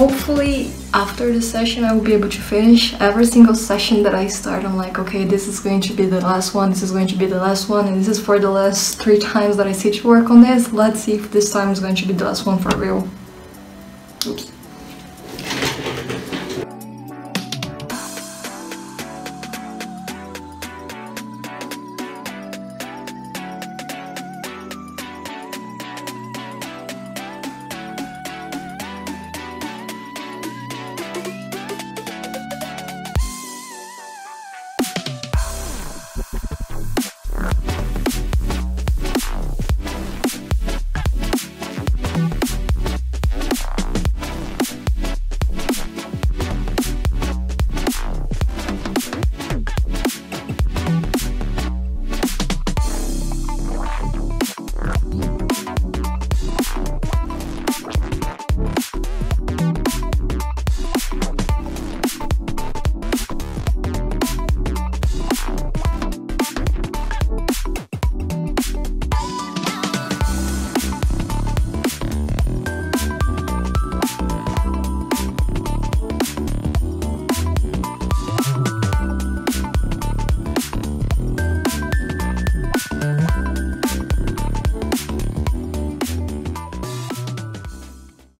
Hopefully after the session I will be able to finish every single session that I start. I'm like, okay, this is going to be the last one, this is going to be the last one, and this is for the last three times that I sit to work on this. Let's see if this time is going to be the last one for real. Oops.